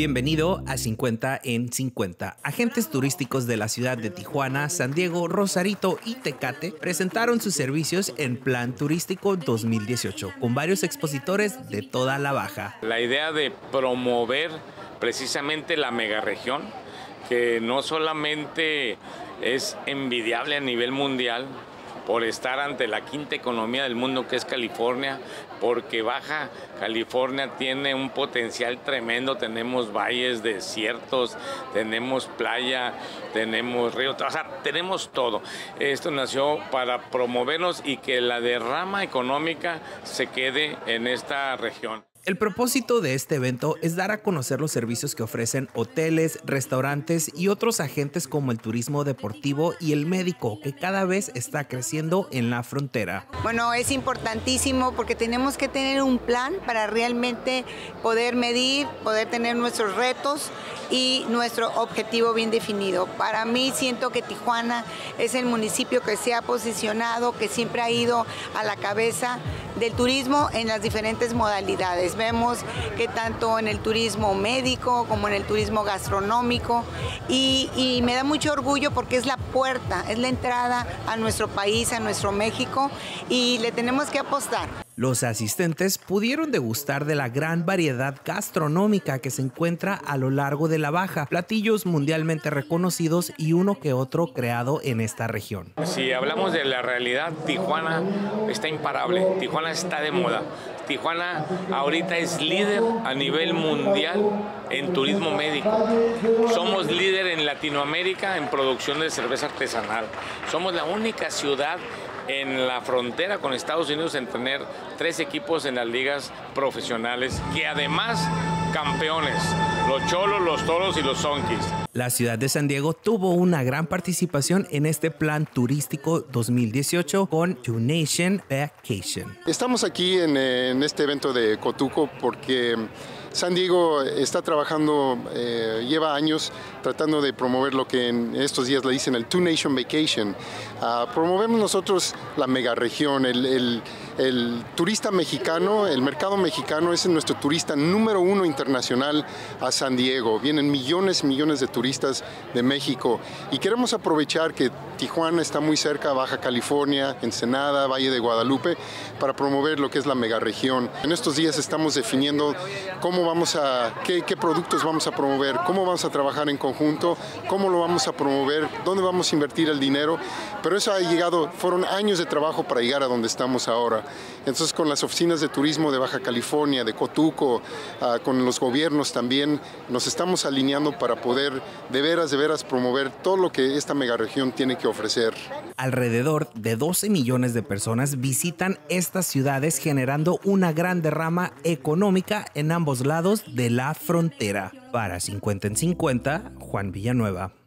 Bienvenido a 50 en 50. Agentes turísticos de la ciudad de Tijuana, San Diego, Rosarito y Tecate presentaron sus servicios en Plan Turístico 2018 con varios expositores de toda la baja. La idea de promover precisamente la megaregión, que no solamente es envidiable a nivel mundial, por estar ante la quinta economía del mundo que es California, porque Baja California tiene un potencial tremendo, tenemos valles, desiertos, tenemos playa, tenemos río, o sea, tenemos todo. Esto nació para promovernos y que la derrama económica se quede en esta región. El propósito de este evento es dar a conocer los servicios que ofrecen hoteles, restaurantes y otros agentes como el turismo deportivo y el médico, que cada vez está creciendo en la frontera. Bueno, es importantísimo porque tenemos que tener un plan para realmente poder medir, poder tener nuestros retos y nuestro objetivo bien definido. Para mí siento que Tijuana es el municipio que se ha posicionado, que siempre ha ido a la cabeza del turismo en las diferentes modalidades. Vemos que tanto en el turismo médico como en el turismo gastronómico y, me da mucho orgullo porque es la puerta, es la entrada a nuestro país, a nuestro México y le tenemos que apostar. Los asistentes pudieron degustar de la gran variedad gastronómica que se encuentra a lo largo de la baja, platillos mundialmente reconocidos y uno que otro creado en esta región. Si hablamos de la realidad, Tijuana está imparable, Tijuana está de moda. Tijuana ahorita es líder a nivel mundial en turismo médico. Somos líder en Latinoamérica en producción de cerveza artesanal. Somos la única ciudad en la frontera con Estados Unidos en tener tres equipos en las ligas profesionales que además campeones, los cholos, los toros y los zonkis. La ciudad de San Diego tuvo una gran participación en este plan turístico 2018 con Nation Vacation. Estamos aquí en, en este evento de Cotuco porque San Diego está trabajando, eh, lleva años tratando de promover lo que en estos días le dicen el Two Nation Vacation. Promovemos nosotros la mega región, el, el, el, turista mexicano, el mercado mexicano es nuestro turista número uno internacional a San Diego. Vienen millones y millones de turistas de México y queremos aprovechar que Tijuana está muy cerca, Baja California, Ensenada, Valle de Guadalupe, para promover lo que es la mega región. En estos días estamos definiendo cómo vamos a, qué, qué, productos vamos a promover, cómo vamos a trabajar en conjunto, cómo lo vamos a promover, dónde vamos a invertir el dinero. Pero eso ha llegado, fueron años de trabajo para llegar a donde estamos ahora. Entonces con las oficinas de turismo de Baja California, de Cotuco, uh, con los gobiernos también, nos estamos alineando para poder de veras, de veras promover todo lo que esta megaregión tiene que ofrecer. Alrededor de 12 millones de personas visitan estas ciudades generando una gran derrama económica en ambos lados lados de la frontera. Para 50 en 50, Juan Villanueva.